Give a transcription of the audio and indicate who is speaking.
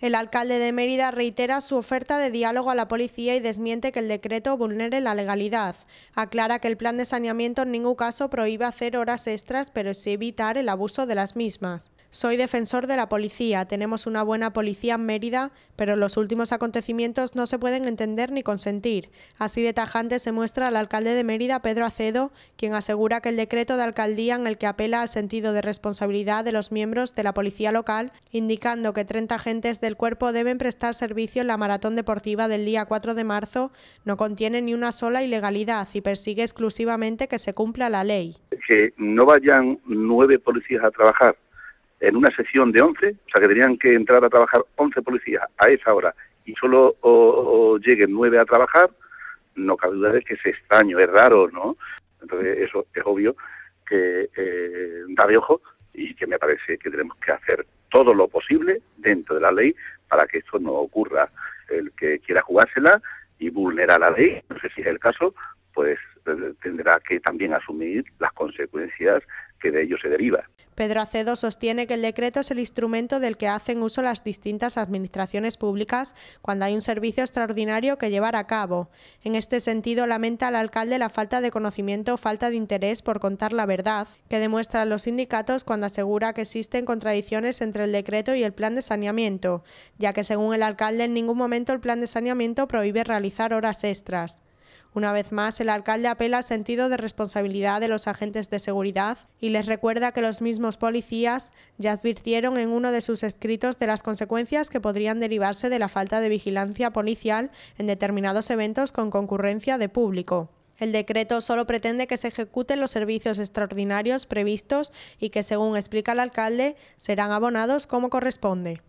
Speaker 1: El alcalde de Mérida reitera su oferta de diálogo a la policía y desmiente que el decreto vulnere la legalidad. Aclara que el plan de saneamiento en ningún caso prohíbe hacer horas extras, pero sí evitar el abuso de las mismas. Soy defensor de la policía, tenemos una buena policía en Mérida, pero los últimos acontecimientos no se pueden entender ni consentir. Así de tajante se muestra el alcalde de Mérida, Pedro Acedo, quien asegura que el decreto de alcaldía en el que apela al sentido de responsabilidad de los miembros de la policía local, indicando que 30 agentes de del cuerpo deben prestar servicio en la maratón deportiva del día 4 de marzo no contiene ni una sola ilegalidad y persigue exclusivamente que se cumpla la ley.
Speaker 2: Que no vayan nueve policías a trabajar en una sesión de 11, o sea que tenían que entrar a trabajar 11 policías a esa hora y solo lleguen nueve a trabajar, no cabe duda de que es extraño, es raro, ¿no? Entonces eso es obvio que eh, da de ojo y que me parece que tenemos que hacer todo lo posible dentro de la ley para que esto no ocurra. El que quiera jugársela y vulnera la ley, no sé si es el caso, pues eh, tendrá que también asumir las consecuencias que de ello se deriva.
Speaker 1: Pedro Acedo sostiene que el decreto es el instrumento del que hacen uso las distintas administraciones públicas cuando hay un servicio extraordinario que llevar a cabo. En este sentido, lamenta al alcalde la falta de conocimiento o falta de interés por contar la verdad, que demuestran los sindicatos cuando asegura que existen contradicciones entre el decreto y el plan de saneamiento, ya que según el alcalde en ningún momento el plan de saneamiento prohíbe realizar horas extras. Una vez más, el alcalde apela al sentido de responsabilidad de los agentes de seguridad y les recuerda que los mismos policías ya advirtieron en uno de sus escritos de las consecuencias que podrían derivarse de la falta de vigilancia policial en determinados eventos con concurrencia de público. El decreto solo pretende que se ejecuten los servicios extraordinarios previstos y que, según explica el alcalde, serán abonados como corresponde.